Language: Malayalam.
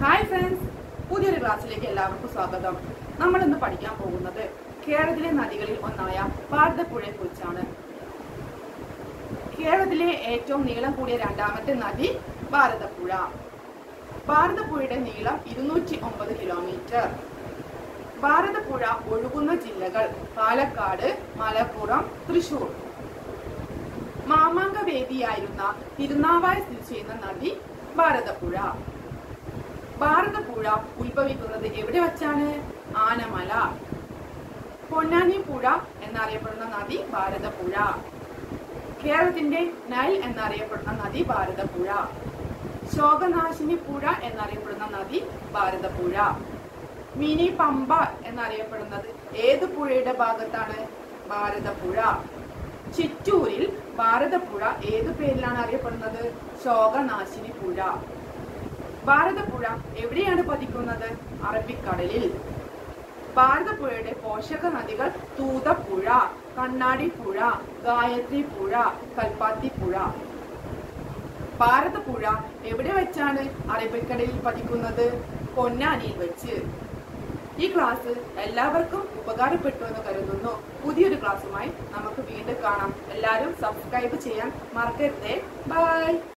ഹായ് ഫ്രണ്ട്സ് പുതിയൊരു ക്ലാസ്സിലേക്ക് എല്ലാവർക്കും സ്വാഗതം. നമ്മൾ ഇന്ന് പഠിക്കാൻ പോകുന്നത് കേരളത്തിലെ നദികളിൽ ഒന്നായ ഭാരതപ്പുഴയെ കുറിച്ചാണ് കേരളത്തിലെ ഏറ്റവും നീളം കൂടിയ രണ്ടാമത്തെ നദി ഭാരതപ്പുഴ ഭാരതപ്പുഴയുടെ നീളം ഇരുന്നൂറ്റി ഒമ്പത് കിലോമീറ്റർ ഭാരതപ്പുഴ ഒഴുകുന്ന ജില്ലകൾ പാലക്കാട് മലപ്പുറം തൃശൂർ മാമാങ്ക വേദിയായിരുന്ന തിരുനാവായ സ്ഥിതി ചെയ്യുന്ന നദി ഭാരതപ്പുഴ ഭാരതപ്പുഴ ഉത്ഭവിക്കുന്നത് എവിടെ വച്ചാണ്? ആനമല. പൊന്നാനി പുഴ എന്നറിയപ്പെടുന്ന നദി ഭാരതപ്പുഴ. കേരളത്തിന്റെ നൈൽ എന്നറിയപ്പെടുന്ന നദി ഭാരതപ്പുഴ. ശോകനാശിനി പുഴ എന്നറിയപ്പെടുന്ന നദി ഭാരതപ്പുഴ. മിനി പമ്പ എന്നറിയപ്പെടുന്നത് ഏത് പുഴയുടെ ഭാഗത്താണ്? ഭാരതപ്പുഴ. ചിറ്റൂരിൽ ഭാരതപ്പുഴ ഏത് പേരിലാണ് അറിയപ്പെടുന്നത്? ശോകനാശിനി പുഴ. ഭാരതപ്പുഴ എവിടെയാണ് പതിക്കുന്നത്? അറബിക്കടലിൽ. ഭാരതപ്പുഴയുടെ പോഷക നദികൾ തൂതപ്പുഴ കണ്ണാടിപ്പുഴ ഗായത്രി പുഴ കൽപ്പാത്തി പുഴ ഭാരതപ്പുഴ എവിടെ വെച്ചാണ് അറബിക്കടലിൽ പതിക്കുന്നത്? പൊന്നാനിയിൽ വെച്ച്. ഈ ക്ലാസ് എല്ലാവർക്കും ഉപകാരപ്പെട്ടു എന്ന് കരുതുന്നു. പുതിയൊരു ക്ലാസ്സുമായി നമുക്ക് വീണ്ടും കാണാം. എല്ലാവരും സബ്സ്ക്രൈബ് ചെയ്യാൻ മറക്കരുതേ. ബൈ.